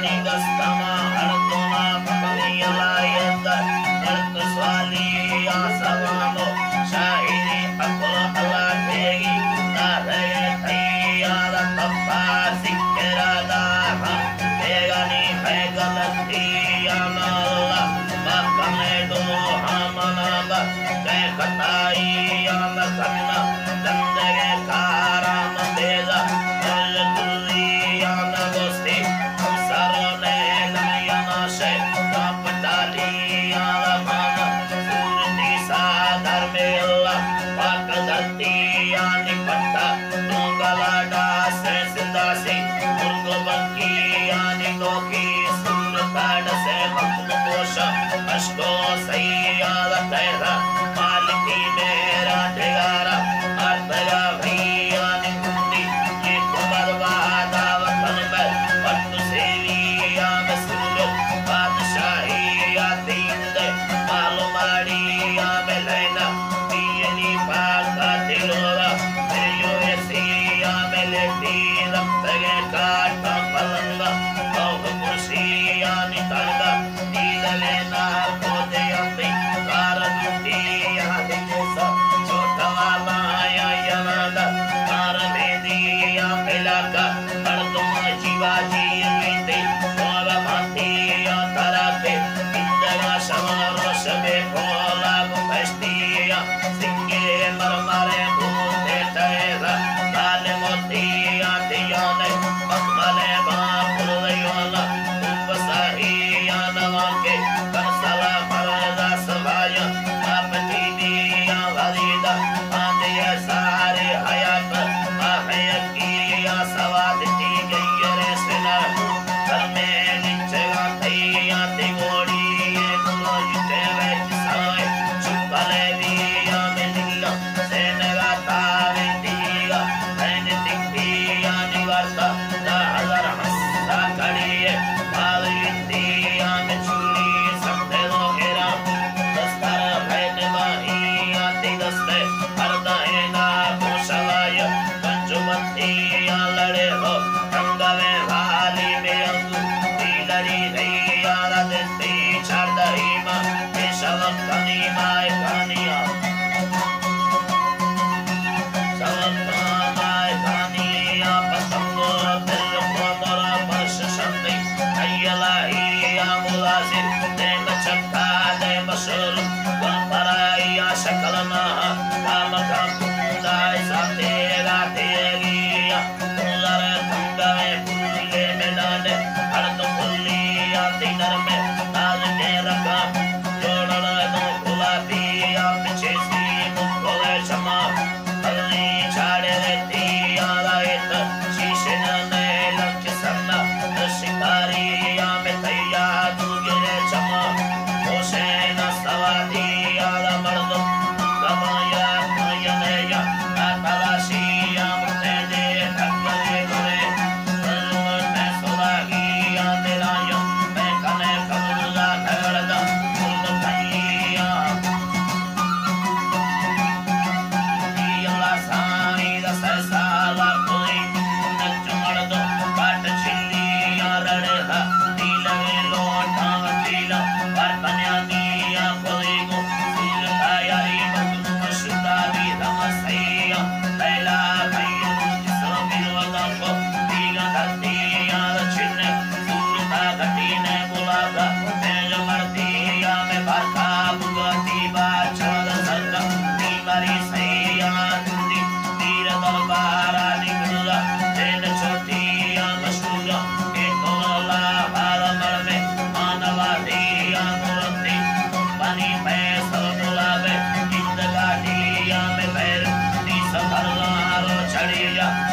Anidastama Anadastama ಕಾಪಾಡ Familie.